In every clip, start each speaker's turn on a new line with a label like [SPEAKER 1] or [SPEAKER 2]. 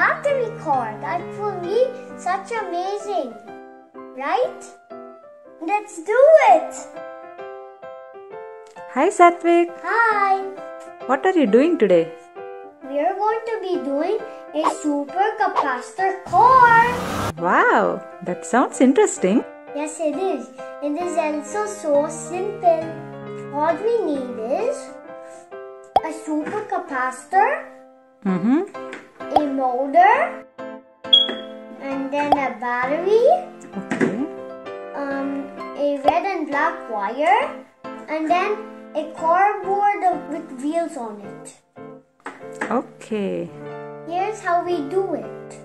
[SPEAKER 1] battery car. That will be such amazing. Right? Let's do it.
[SPEAKER 2] Hi Sathvik,
[SPEAKER 1] Hi.
[SPEAKER 2] what are you doing today?
[SPEAKER 1] We are going to be doing a super capacitor car.
[SPEAKER 2] Wow, that sounds interesting.
[SPEAKER 1] Yes, it is. It is also so simple. All we need is a super capacitor,
[SPEAKER 2] Mm-hmm.
[SPEAKER 1] A motor, and then a battery,
[SPEAKER 2] Okay.
[SPEAKER 1] um, a red and black wire, and then a cardboard with wheels on it.
[SPEAKER 2] Okay.
[SPEAKER 1] Here's how we do it.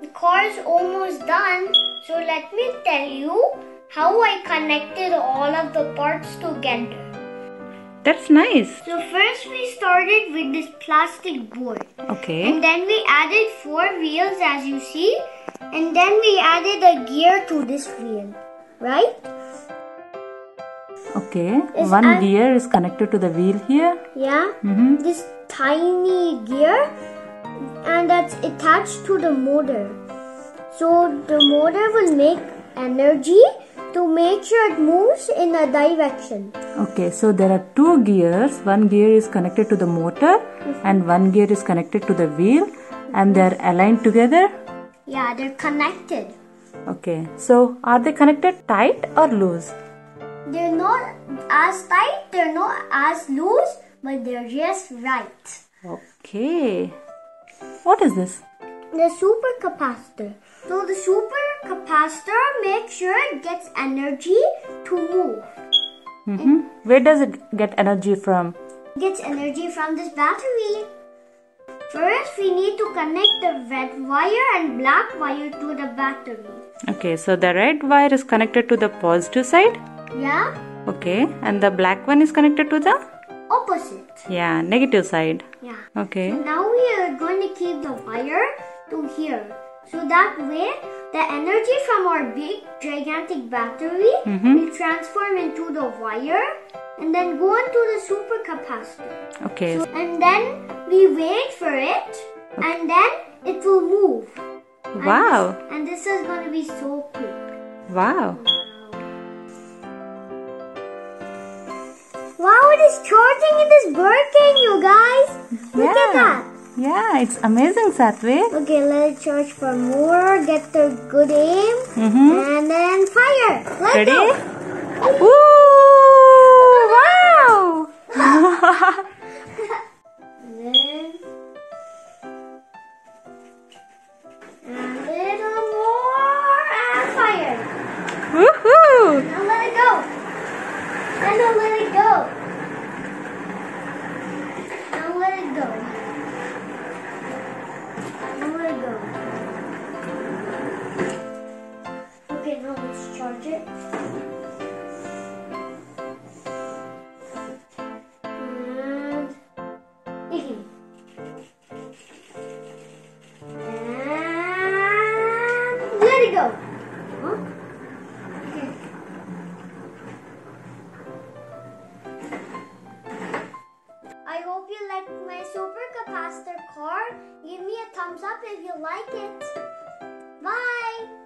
[SPEAKER 1] The car is almost done, so let me tell you how I connected all of the parts together.
[SPEAKER 2] That's nice.
[SPEAKER 1] So first we started with this plastic board.
[SPEAKER 2] Okay.
[SPEAKER 1] And then we added four wheels as you see. And then we added a gear to this wheel. Right?
[SPEAKER 2] Okay.
[SPEAKER 1] Is
[SPEAKER 2] One gear is connected to the wheel here.
[SPEAKER 1] Yeah.
[SPEAKER 2] Mm-hmm.
[SPEAKER 1] This tiny gear and that's attached to the motor. So the motor will make energy to make sure it moves in a direction.
[SPEAKER 2] Okay, so there are two gears. One gear is connected to the motor and one gear is connected to the wheel and they are aligned together.
[SPEAKER 1] Yeah, they're connected.
[SPEAKER 2] Okay, so are they connected tight or loose?
[SPEAKER 1] They're not as tight, they're not as loose, but they're just right.
[SPEAKER 2] Okay. What is this?
[SPEAKER 1] The super capacitor. So the super capacitor makes sure it gets energy to move.
[SPEAKER 2] Mm-hmm. Where does it get energy from?
[SPEAKER 1] It gets energy from this battery. First, we need to connect the red wire and black wire to the battery.
[SPEAKER 2] Okay, so the red wire is connected to the positive side.
[SPEAKER 1] Yeah?
[SPEAKER 2] Okay, and the black one is connected to the
[SPEAKER 1] Opposite.
[SPEAKER 2] yeah negative side.
[SPEAKER 1] Yeah.
[SPEAKER 2] Okay.
[SPEAKER 1] Now we are going to keep the wire to here. So that way, the energy from our big gigantic battery will mm-hmm. transform into the wire and then go into the super capacitor.
[SPEAKER 2] Okay.
[SPEAKER 1] So, and then we wait for it and then it will move. And
[SPEAKER 2] Wow.
[SPEAKER 1] this- And this is going to be so quick.
[SPEAKER 2] Wow.
[SPEAKER 1] Wow, it is charging in this Birkin, you guys. Look at that.
[SPEAKER 2] Yeah, it's amazing, Sathvik.
[SPEAKER 1] Okay, let it charge for more. Get the good aim.
[SPEAKER 2] Mm-hmm.
[SPEAKER 1] And then fire. Let
[SPEAKER 2] Ready?
[SPEAKER 1] go.
[SPEAKER 2] Woo! Wow!
[SPEAKER 1] Then, and little more and fire.
[SPEAKER 2] Woohoo!
[SPEAKER 1] Now let it go. Then now let it Now let's charge it. And. And let it go. I hope you liked my super capacitor car. Give me a thumbs up if you like it. Bye.